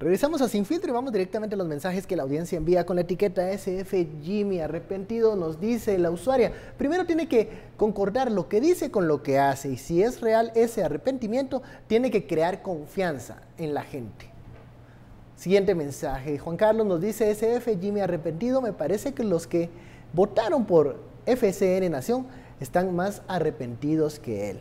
Regresamos a Sin Filtro y vamos directamente a los mensajes que la audiencia envía con la etiqueta SF Jimmy arrepentido. Nos dice la usuaria, primero tiene que concordar lo que dice con lo que hace y si es real ese arrepentimiento, tiene que crear confianza en la gente. Siguiente mensaje, Juan Carlos nos dice SF Jimmy arrepentido, me parece que los que votaron por FCN Nación están más arrepentidos que él.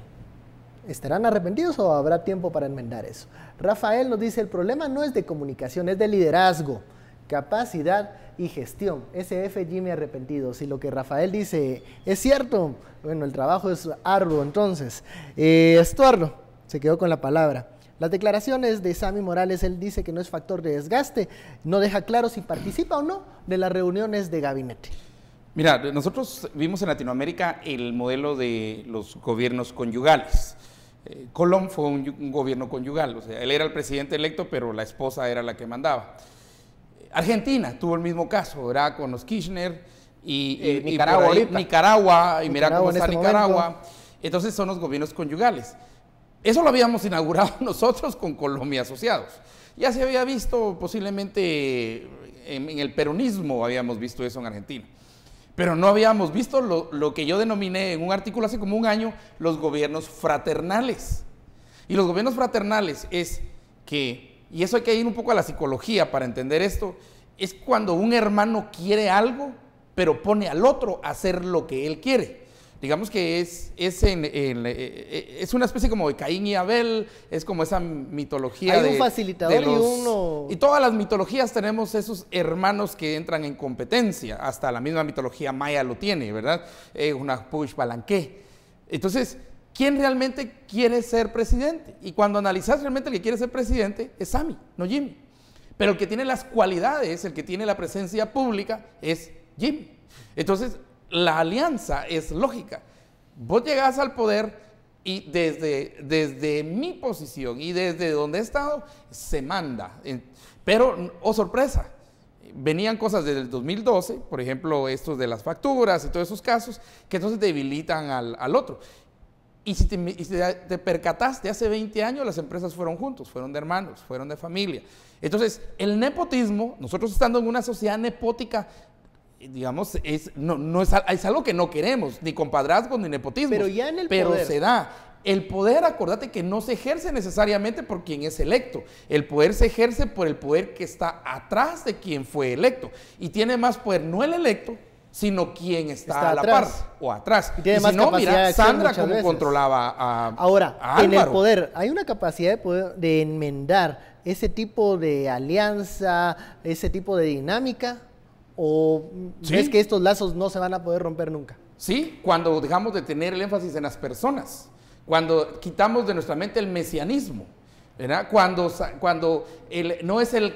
¿Estarán arrepentidos o habrá tiempo para enmendar eso? Rafael nos dice, el problema no es de comunicación, es de liderazgo, capacidad y gestión. SF Jimmy arrepentido. Si lo que Rafael dice es cierto, bueno, el trabajo es arduo entonces. Eh, Estuardo se quedó con la palabra. Las declaraciones de Sammy Morales, él dice que no es factor de desgaste, no deja claro si participa o no de las reuniones de gabinete. Mira, nosotros vimos en Latinoamérica el modelo de los gobiernos conyugales. Eh, Colón fue un, gobierno conyugal, o sea, él era el presidente electo, pero la esposa era la que mandaba. Argentina tuvo el mismo caso, era Con los Kirchner y, eh, Nicaragua, Nicaragua, y mira cómo está este Nicaragua. Entonces son los gobiernos conyugales. Eso lo habíamos inaugurado nosotros con Colombia Asociados. Ya se había visto posiblemente en el peronismo, habíamos visto eso en Argentina pero no habíamos visto lo, que yo denominé en un artículo hace como un año los gobiernos fraternales. Y los gobiernos fraternales es que, y eso hay que ir un poco a la psicología para entender esto, es cuando un hermano quiere algo, pero pone al otro a hacer lo que él quiere digamos que es, es, en, eh, eh, es una especie como de Caín y Abel, es como esa mitología. Hay un facilitador y uno... Y todas las mitologías tenemos esos hermanos que entran en competencia, hasta la misma mitología maya lo tiene, ¿verdad? Eh, una push balanqué. Entonces, ¿quién realmente quiere ser presidente? Y cuando analizas realmente el que quiere ser presidente es Sammy, no Jimmy. Pero el que tiene las cualidades, el que tiene la presencia pública es Jimmy. Entonces, la alianza es lógica. Vos llegás al poder y desde, desde mi posición y desde donde he estado, se manda. Pero, oh sorpresa, venían cosas desde el 2012, por ejemplo, estos de las facturas y todos esos casos, que entonces debilitan al, otro. Y si, te, y si te, percataste, hace 20 años las empresas fueron juntos, fueron de hermanos, fueron de familia. Entonces, el nepotismo, nosotros estando en una sociedad nepótica, digamos, es, no, no es, es, algo que no queremos, ni compadrazgo ni nepotismo. Pero ya en el Pero se da. El poder, acordate que no se ejerce necesariamente por quien es electo. El poder se ejerce por el poder que está atrás de quien fue electo. Y tiene más poder no el electo, sino quien está, a la par o atrás. Y tiene más no, mira, Sandra cómo controlaba a Ahora, en el poder, hay una capacidad de, poder, de enmendar ese tipo de alianza, ese tipo de dinámica ¿O ves que estos lazos no se van a poder romper nunca? Sí, cuando dejamos de tener el énfasis en las personas, cuando quitamos de nuestra mente el mesianismo, ¿verdad? Cuando, cuando no es el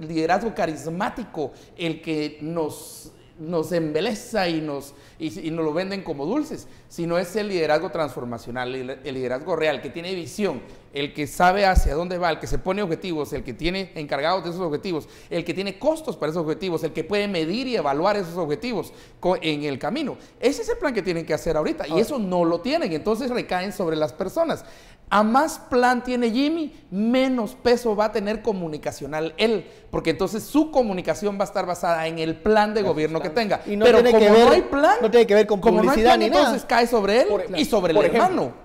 liderazgo carismático el que nos nos embeleza y nos, y, nos lo venden como dulces, sino es el liderazgo transformacional, el, liderazgo real, que tiene visión, el que sabe hacia dónde va, el que se pone objetivos, el que tiene encargados de esos objetivos, el que tiene costos para esos objetivos, el que puede medir y evaluar esos objetivos en el camino. Ese es el plan que tienen que hacer ahorita y eso no lo tienen, entonces recaen sobre las personas. A más plan tiene Jimmy, menos peso va a tener comunicacional él, porque entonces su comunicación va a estar basada en el plan de gobierno que tenga. Y no Pero tiene como que ver, no hay plan, no tiene que ver con publicidad ni nada. Entonces cae sobre él y sobre el hermano.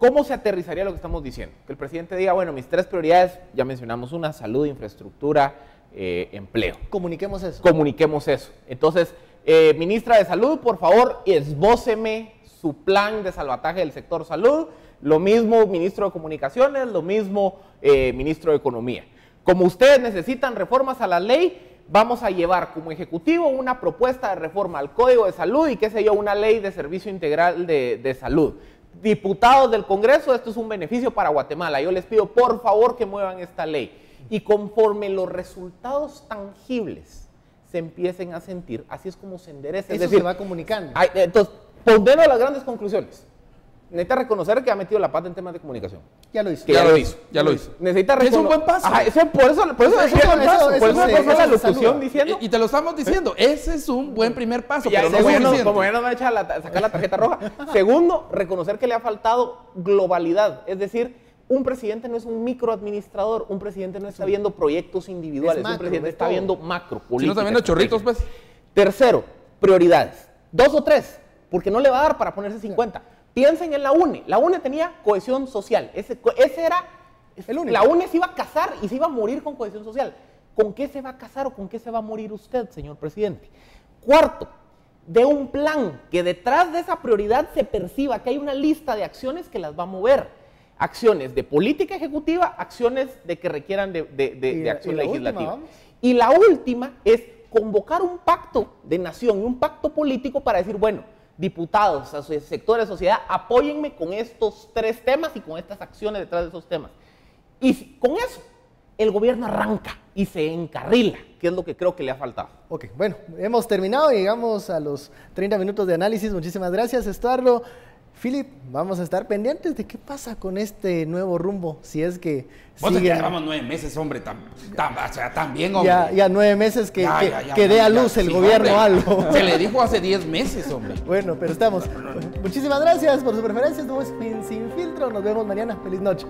¿Cómo se aterrizaría lo que estamos diciendo? Que el presidente diga, bueno, mis tres prioridades, ya mencionamos una, salud, infraestructura, eh, empleo. Comuniquemos eso. Comuniquemos eso. Entonces, eh, ministra de Salud, por favor, esbóceme su plan de salvataje del sector salud lo mismo ministro de Comunicaciones, lo mismo eh, ministro de Economía. Como ustedes necesitan reformas a la ley, vamos a llevar como ejecutivo una propuesta de reforma al Código de Salud y qué sé yo, una ley de servicio integral de, de salud. Diputados del Congreso, esto es un beneficio para Guatemala. Yo les pido por favor que muevan esta ley. Y conforme los resultados tangibles se empiecen a sentir, así es como se endereza. Eso se va comunicando. entonces, pondero las grandes conclusiones necesita reconocer que ha metido la pata en temas de comunicación. Ya lo hizo. ya, lo hizo, ya lo hizo. Necesita Es un buen paso. por eso, por eso, por eso, es la locución diciendo. Y, te lo estamos diciendo, ese es un buen primer paso. pero segundo, como ya nos va a echar la, sacar la tarjeta roja. segundo, reconocer que le ha faltado globalidad. Es decir, un presidente no es un microadministrador, un presidente no está viendo proyectos individuales, macro, un presidente está todo. viendo macro, Si no está viendo chorritos, pues. Tercero, prioridades. Dos o tres, porque no le va a dar para ponerse 50. Piensen en la UNE. La UNE tenía cohesión social. Ese, era. El único. La UNE se iba a casar y se iba a morir con cohesión social. ¿Con qué se va a casar o con qué se va a morir usted, señor presidente? Cuarto, de un plan que detrás de esa prioridad se perciba que hay una lista de acciones que las va a mover. Acciones de política ejecutiva, acciones de que requieran de, de- de- Y de la- acción y la última, legislativa. vamos. Y la última es convocar un pacto de nación y un pacto político para decir, bueno, diputados, aso- sectores de sociedad, apóyenme con estos tres temas y con estas acciones detrás de esos temas. Y con eso, el gobierno arranca y se encarrila, que es lo que creo que le ha faltado. Ok, bueno, hemos terminado llegamos a los 30 minutos de análisis. Muchísimas gracias, Estuardo. Philip, vamos a estar pendientes de qué pasa con este nuevo rumbo, si es que Vos siguen llevamos nueve meses, hombre. Tan, tan, o sea, tan bien, hombre. ya, ya nueve meses que, Ya, que- ya, ya, que dé a luz el sí, gobierno hombre. algo. Se le dijo hace diez meses, hombre. Bueno, pero estamos. Muchísimas gracias por su preferencia. Estuvo Sin Filtro. Nos vemos mañana. Feliz noche.